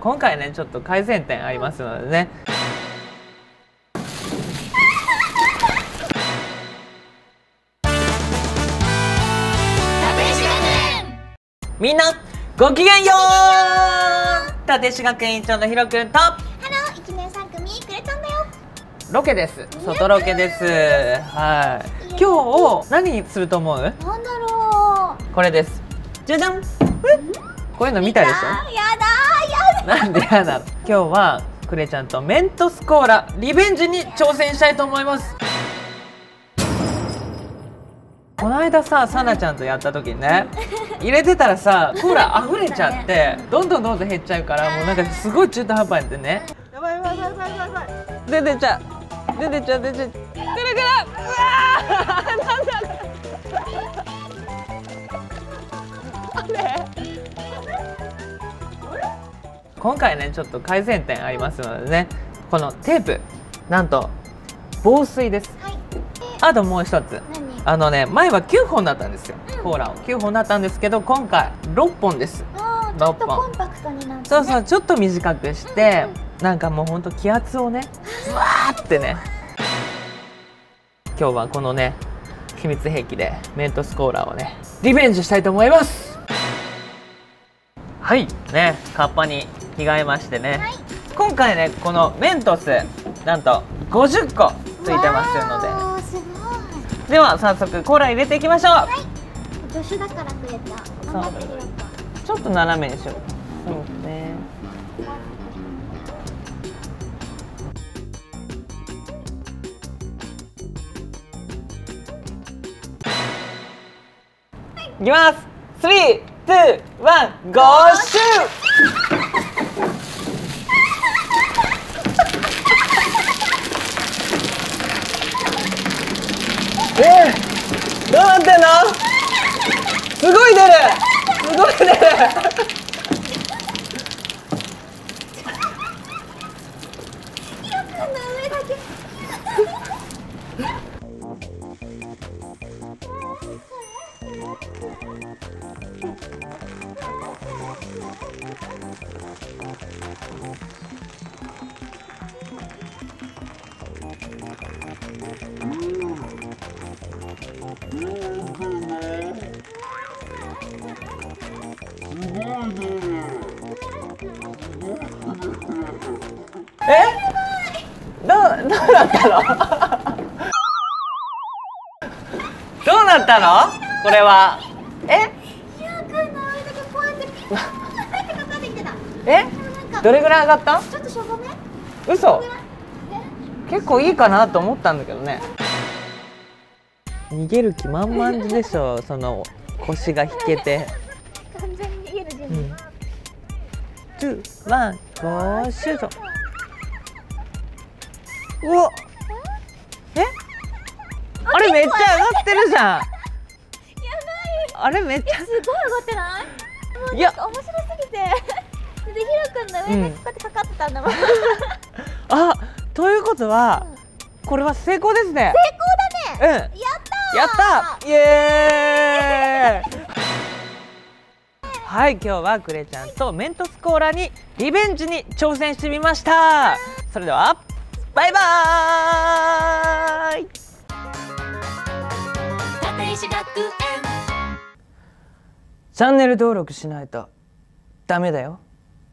今回ねちょっと改善点ありますのでね。みんなごきげんよう。立石学園委員長のひろくんと。ハロー一年三組くれちゃんだよ。ロケです。外ロケです。はい。今日何すると思う？なんだろう。これです。じゃじゃん。こういうの見たでしょ？やだなんでやだ今日はクレちゃんとメントスコーラリベンジに挑戦したいと思います。この間ささなちゃんとやった時にね入れてたらさコーラ溢れちゃってどんどんどんどん減っちゃうからもうなんかすごい中途半端になってね。やばいやばいやばいやばい出てちゃ出てちゃう。出てちゃう。くるくる。うわ今回ねちょっと改善点ありますのでねこのテープなんと防水です。はい。あともう一つ。何？あのね前は9本だったんですよ、コーラを。9本だったんですけど今回6本です。あーちょっと六本。コンパクトになって、ね、そうそうちょっと短くしてなんかもうほんと気圧をねふわーってね。今日はこのね秘密兵器でメントスコーラをねリベンジしたいと思います。はい。ねカッパに着替えましてね、はい。今回ねこのメントスなんと50個ついてますので。では早速コーラ入れていきましょう、助手だからた。ちょっと斜めにしよう。そうね。い。きます。3、2、1、ゴーシュえー、どうなってんの？すごい出る。すごい出る。ひ ろえ？どうどうなったの？どうなったの？これは。え？え？どれぐらい上がった？ちょっとしょぼめ嘘え？結構いいかなと思ったんだけどね。逃げる気満々でしょその腰が引けて。完全に逃げる準備、うん。ワンゴーシュートうわえ？あれめっちゃ上がってるじゃん。やばい。あれめっちゃ。すごい上がってない？いや。面白すぎて。でひろくんの上でこうやってかかってたんだもん、成 あということはこれは成功ですね。功だね。うん。やったー。やったイエーイ。はい今日はクレちゃんとメントスコーラにリベンジに挑戦してみました。それではバイバーイ。立石学園。チャンネル登録しないとダメだよ